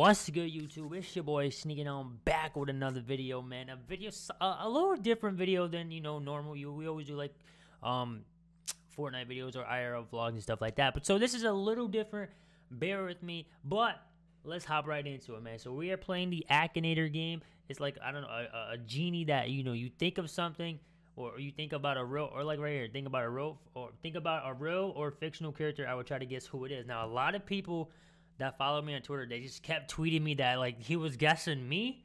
What's good, YouTube? It's your boy sneaking on back with another video, man. A video, a little different video than you know normal. You we always do like um Fortnite videos or IRL vlogs and stuff like that. But so this is a little different. Bear with me, but let's hop right into it, man. So we are playing the Akinator game. It's like I don't know a, a- genie that you know you think of something. Or you think about a real, or like right here, think about a real, or think about a real or fictional character. I would try to guess who it is. Now, a lot of people that follow me on Twitter, they just kept tweeting me that like he was guessing me.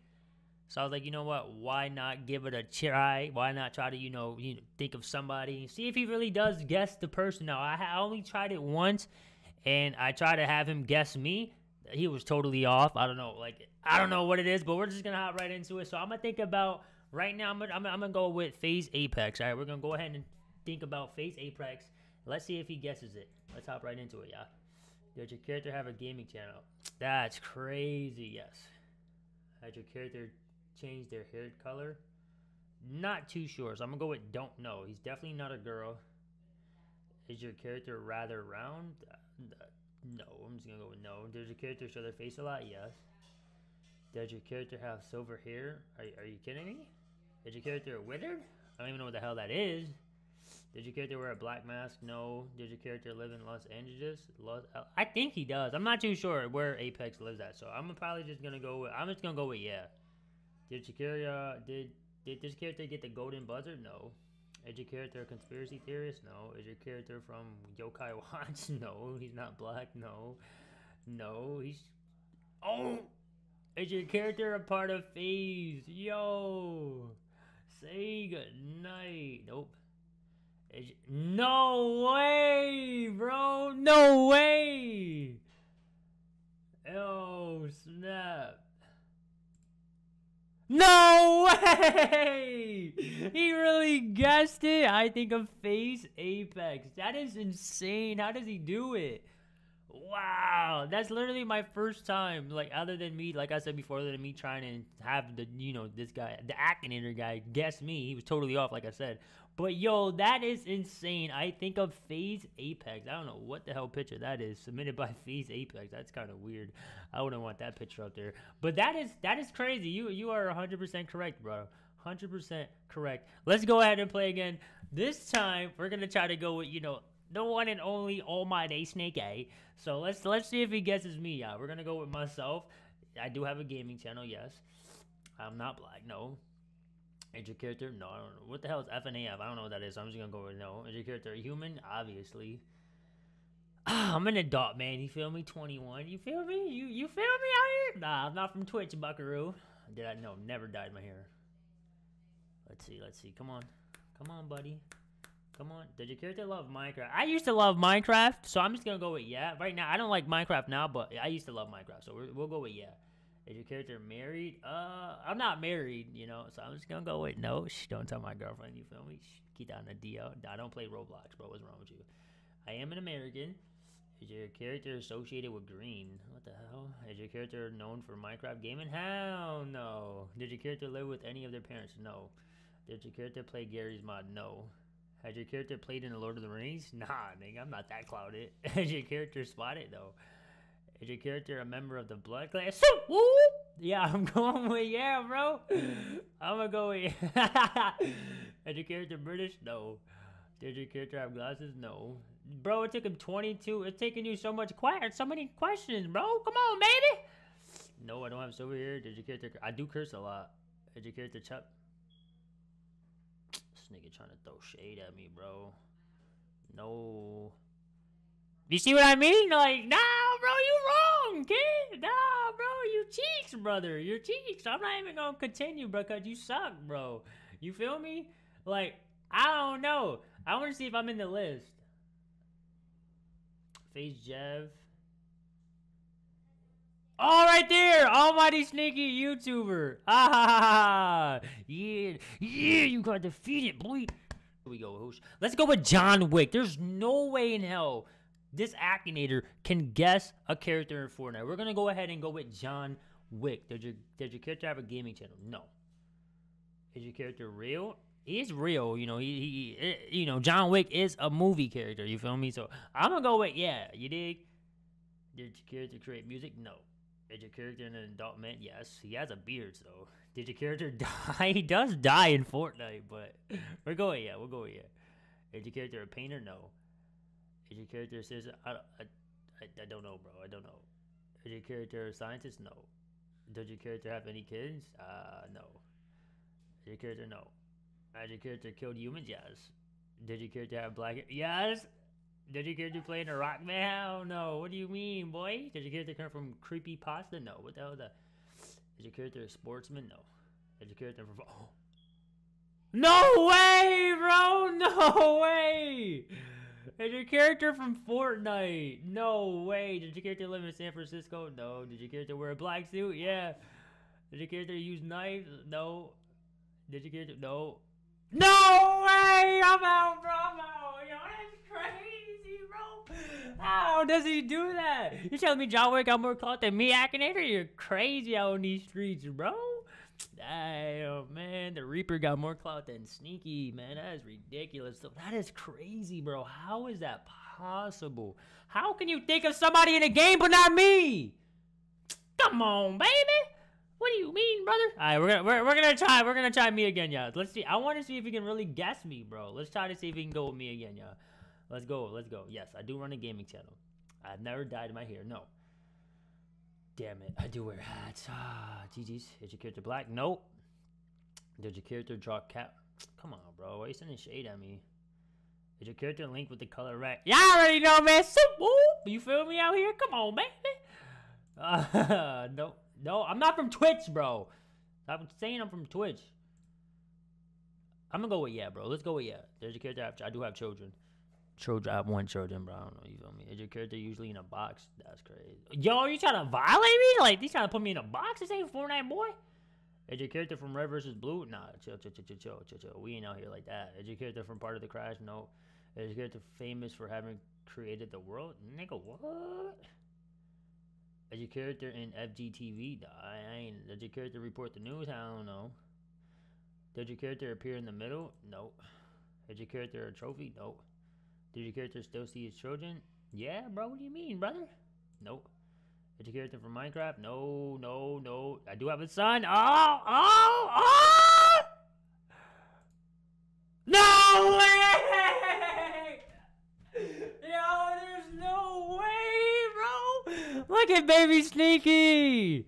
So I was like, you know what? Why not give it a try? Why not try to, you know, you know think of somebody, see if he really does guess the person. Now I, only tried it once, and I tried to have him guess me. He was totally off. I don't know, like I don't know what it is, but we're just gonna hop right into it. So I'm gonna think about right now. I'm gonna, I'm gonna, go with FaZe Apex. All right, we're gonna go ahead and think about FaZe Apex. Let's see if he guesses it. Let's hop right into it, y'all. Does your character have a gaming channel? That's crazy, yes. Has your character changed their hair color? Not too sure, so I'm gonna go with don't know. He's definitely not a girl. Is your character rather round? Uh, No, I'm just gonna go with no. Does your character show their face a lot? Yes. Does your character have silver hair? Are, are you kidding me? Is your character withered? I don't even know what the hell that is. Did your character wear a black mask? No. Did your character live in Los Angeles? Los, uh, I think he does. I'm not too sure where Apex lives at, so I'm probably just gonna go with. I'm just gonna go with yeah. Did character did did this character get the golden buzzer? No. Is your character a conspiracy theorist? No. Is your character from Yokai Watch? No. He's not black. No. No. He's oh. Is your character a part of FaZe? Yo. Say good night. Nope. Is y- No way, bro. No way. Oh, snap. No way! He really guessed it. I think of FaZe Apex. That is insane. How does he do it? Wow, that's literally my first time. Like, other than me, like I said before, other than me trying to have the, you know, this guy, the Akinator guy, guess me. He was totally off, like I said. But yo, that is insane. I think of FaZe Apex. I don't know what the hell picture that is. Submitted by FaZe Apex. That's kind of weird. I wouldn't want that picture up there. But that is that is crazy. You you are 100% correct, bro. 100% correct. Let's go ahead and play again. This time we're gonna try to go with you know the one and only Almighty Sneaky. So let's let's see if he guesses me. Yeah, we're gonna go with myself. I do have a gaming channel. Yes, I'm not black. No. Is your character? No, I don't know. What the hell is FNAF? I don't know what that is. So I'm just gonna go with no. Is your character human? Obviously. I'm an adult, man. You feel me? 21. You feel me? You you feel me out here? Nah, I'm not from Twitch, Buckaroo. Did I? No, never dyed my hair. Let's see. Let's see. Come on, come on, buddy. Come on. Did your character love Minecraft? I used to love Minecraft, so I'm just gonna go with yeah. Right now, I don't like Minecraft now, but I used to love Minecraft, so we'll go with yeah. Is your character married? Uh, I'm not married, you know, so I'm just gonna go with no. Shh, don't tell my girlfriend. You feel me? Shh, keep that on the DL. I don't play Roblox, bro. What's wrong with you? I am an American. Is your character associated with green? What the hell? Is your character known for Minecraft gaming? Hell no. Did your character live with any of their parents? No. Did your character play Garry's Mod? No. Has your character played in the Lord of the Rings? Nah, nigga, I'm not that clouded. Has your character spotted though? Is your character a member of the Blood woo! Yeah, I'm going with yeah, bro. I'm gonna go with. Is your character British? No. Did your character have glasses? No. Bro, it took him 22. It's taking you so much quiet. so many questions, bro. Come on, baby. No, I don't have silver here. Did your character? I do curse a lot. Did your character Chuck? Nigga trying to throw shade at me, bro. No. You see what I mean? Like, nah, bro, you wrong, kid. Nah, bro, you cheeks, brother. Your cheeks. I'm not even gonna continue, bro, cause you suck, bro. You feel me? Like, I don't know. I want to see if I'm in the list. FaZe Jev. All right there, almighty sneaky YouTuber. Ah, yeah, yeah, you got defeated, boy. Here we go. Let's go with John Wick. There's no way in hell this Akinator can guess a character in Fortnite. We're gonna go ahead and go with John Wick. Does your does your character have a gaming channel? No. Is your character real? He's real, you know. He, he, you know, John Wick is a movie character. You feel me? So I'm gonna go with yeah. You dig? Did your character create music? No. Did your character an adult man? Yes. He has a beard, so. Did your character die? he does die in Fortnite, but we're going yeah. we're going, yeah. Is your character a painter? No. Is your character a citizen? I, I, I, don't know, bro. I don't know. Is your character a scientist? No. Does your character have any kids? Uh, no. Did your character no? Has your character killed humans? Yes. Did your character have black hair? Yes. Did your character play in a rock band? No. What do you mean, boy? Did your character come from creepy pasta? No. What the hell is that? Is your character a sportsman? No. Is your character from oh. No way, bro! No way! Is your character from Fortnite? No way. Did your character live in San Francisco? No. Did your character wear a black suit? Yeah. Did your character use knives? No. Did your character? No. No way! I'm out, bro. I'm out. How does he do that? You telling me John Wick got more clout than me, Akinator? You're crazy out on these streets, bro. Damn, man, the Reaper got more clout than Sneaky, man. That is ridiculous. That is crazy, bro. How is that possible? How can you think of somebody in a game but not me? Come on, baby. What do you mean, brother? All right, we're gonna we're, we're gonna try. We're gonna try me again, y'all. Let's see. I want to see if you can really guess me, bro. Let's try to see if he can go with me again, y'all. Let's go. Let's go. Yes, I do run a gaming channel. I've never dyed my hair. No. Damn it. I do wear hats. Ah, GG's. Is your character black? Nope. Did your character draw cap? Come on, bro. Why are you sending shade at me? Is your character linked with the color red? Y'all already know, man. Whoop. You feel me out here? Come on, man. Uh, no, no, I'm not from Twitch, bro. I'm saying I'm from Twitch. I'm gonna go with yeah, bro. Let's go with yeah. There's your character. I do have children. Children. I one children, bro. I don't know. You feel me? Is your character usually in a box? That's crazy. Yo, you trying to violate me? Like, you trying to put me in a box? This ain't Fortnite, boy. Is your character from Red versus Blue? Nah, chill, chill, chill, chill, chill, chill, chill. We ain't out here like that. Is your character from Part of the Crash? No. Is your character famous for having created the world? Nigga, what? Is your character in FGTeeV? Nah, I ain't. Does your character report the news? I don't know. Did your character appear in the middle? Nope. Is your character a trophy? Nope. Did your character still see his children? Yeah, bro. What do you mean, brother? Nope. Did your character from Minecraft? No, no, no. I do have a son. Oh, oh, oh! No way! Yo, there's no way, bro! Look at baby Sneaky!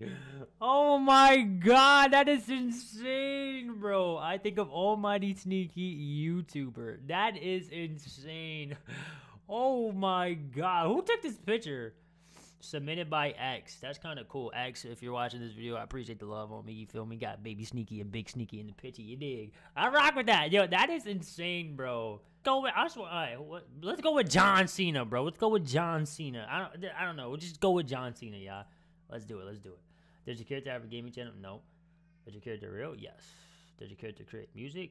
Oh my god, that is insane, bro. I think of Almighty Sneaky YouTuber. That is insane. Oh my god. Who took this picture? Submitted by X. That's kind of cool. X, if you're watching this video, I appreciate the love on me. You feel me? Got baby sneaky and big sneaky in the picture. You dig? I rock with that. Yo, that is insane, bro. Go with. I all right, what, let's go with John Cena, bro. Let's go with John Cena. I don't. I don't know. We'll just go with John Cena, y'all. Let's do it. Let's do it. Does your character have a gaming channel? No. Does your character real? Yes. Does your character create music?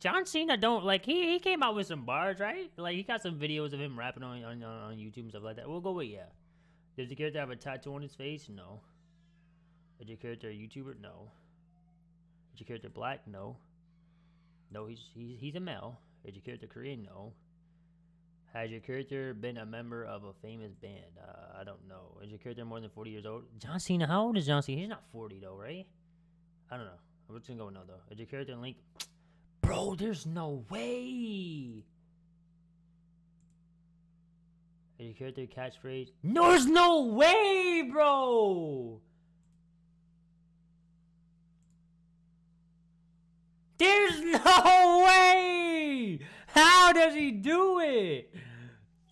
John Cena don't like he he came out with some bars, right? Like he got some videos of him rapping on on, on YouTube and stuff like that. We'll go with yeah. Does your character have a tattoo on his face? No. Is your character a YouTuber? No. Is your character black? No. No, he's he's he's a male. Is your character Korean? No. Has your character been a member of a famous band? Uh, I don't know. Is your character more than 40 years old? John Cena, how old is John Cena? He's not 40 though, right? I don't know. We're just gonna go with no though. Is your character Link? Bro, there's no way. Is your character catchphrase? No, there's no way, bro. There's no way. How does he do it?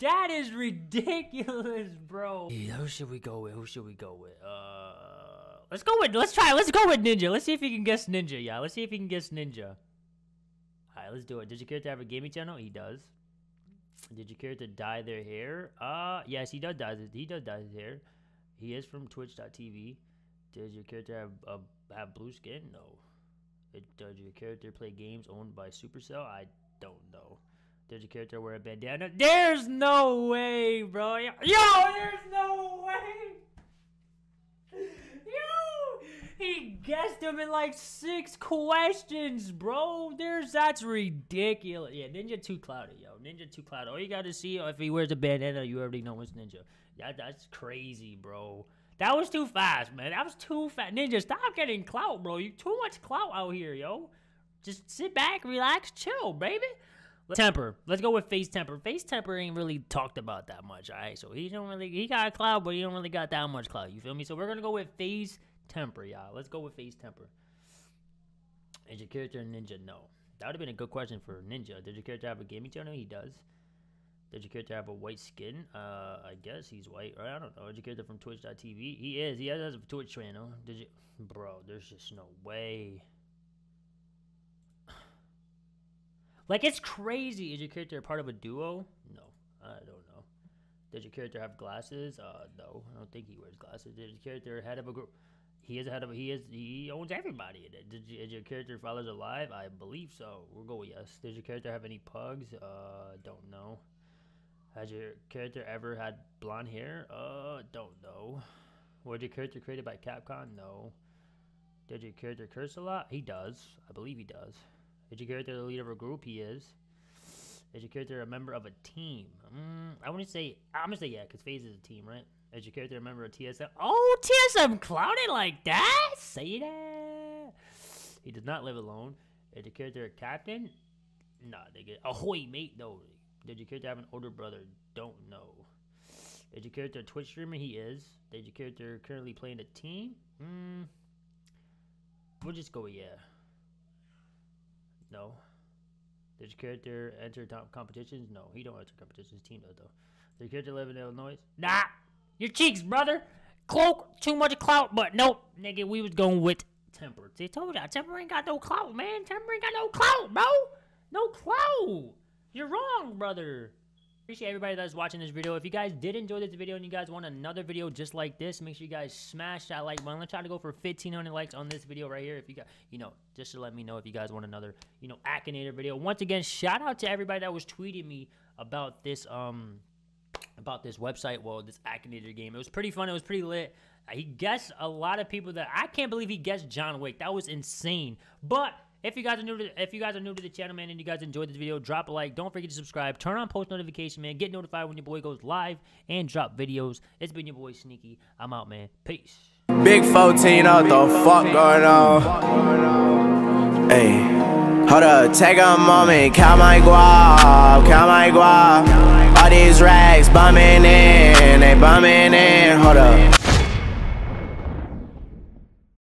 That is ridiculous, bro. Yeah, who should we go with? Who should we go with? Uh, let's go with. Let's try. Let's go with Ninja. Let's see if he can guess Ninja. Yeah, let's see if he can guess Ninja. All right, let's do it. Did your character have a gaming channel? He does. Did your character dye their hair? Uh, yes, he does dye. He does dye his hair. He is from Twitch.tv. Does your character have uh, have blue skin? No. Does your character play games owned by Supercell? I don't know. Did your character wear a bandana? There's no way, bro. Yo, there's no way. Yo, he guessed him in like six questions, bro. There's that's ridiculous. Yeah, Ninja too cloudy, yo. Ninja too cloudy. All you gotta see uh, if he wears a bandana, you already know it's Ninja. That that's crazy, bro. That was too fast, man. That was too fast. Ninja, stop getting clout, bro. You too much clout out here, yo. Just sit back, relax, chill, baby. Temperrr. Let's go with FaZe Temperrr. FaZe Temperrr ain't really talked about that much, alright? So he don't really he got cloud, but he don't really got that much cloud. You feel me? So we're gonna go with FaZe Temperrr, y'all. Let's go with FaZe Temperrr. Is your character a ninja? No. That would have been a good question for ninja. Did your character have a gaming channel? He does. Did your character have a white skin? Uh, I guess he's white. right? I don't know. Did your character from Twitch.tv? He is. He has a Twitch channel. Did you, bro? There's just no way. Like it's crazy. Is your character part of a duo? No, I don't know. Does your character have glasses? Uh, no, I don't think he wears glasses. Did your character head of a group? He is head of. He is. He owns everybody. Did you, is your character fathers alive? I believe so. We'll go yes. Does your character have any pugs? Uh, don't know. Has your character ever had blonde hair? Uh, don't know. Was your character created by Capcom? No. Did your character curse a lot? He does. I believe he does. Is your character the leader of a group? He is. Is your character a member of a team? Mm, I want to say, I'm going to say yeah, because FaZe is a team, right? Is your character a member of TSM? Oh, TSM clouded like that? Say that. He does not live alone. Is your character a captain? Nah, nigga. Ahoy, mate. No. Did your character have an older brother? Don't know. Is your character a Twitch streamer? He is. Did your character currently playing a team? Hmm. We'll just go yeah. No. Did your character enter top competitions? No, he don't enter competitions. Team does though. Did your character live in Illinois? Nah. Your cheeks, brother. Cloak, too much clout, but nope, nigga, we was going with Temperrr. I told y'all, Temperrr ain't got no clout, man. Temperrr ain't got no clout, bro. No clout. You're wrong, brother. Appreciate everybody that's watching this video. If you guys did enjoy this video and you guys want another video just like this, make sure you guys smash that like button. Let's try to go for 1,500 likes on this video right here. If you got, you know, just to let me know if you guys want another, you know, Akinator video. Once again, shout out to everybody that was tweeting me about this, um, about this website. Well, this Akinator game. It was pretty fun. It was pretty lit. He guessed a lot of people that I can't believe he guessed John Wick. That was insane. But if you guys are new to if you guys are new to the channel, man, and you guys enjoyed this video, drop a like. Don't forget to subscribe. Turn on post notification, man. Get notified when your boy goes live and drop videos. It's been your boy Sneaky. I'm out, man. Peace. Big 14, what the fuck going on? Hey, hold up, take a moment, count my guap, count my guap. All these racks bumming in,